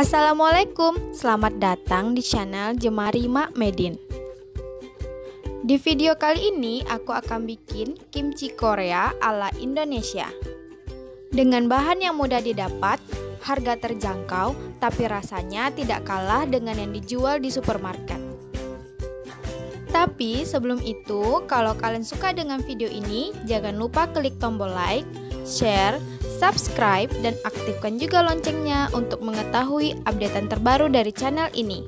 Assalamualaikum, selamat datang di channel Jemari Mak Medin. Di video kali ini aku akan bikin kimchi Korea ala Indonesia. Dengan bahan yang mudah didapat, harga terjangkau, tapi rasanya tidak kalah dengan yang dijual di supermarket. Tapi sebelum itu, kalau kalian suka dengan video ini, jangan lupa klik tombol like, share, subscribe, dan aktifkan juga loncengnya untuk mengetahui updatean terbaru dari channel ini.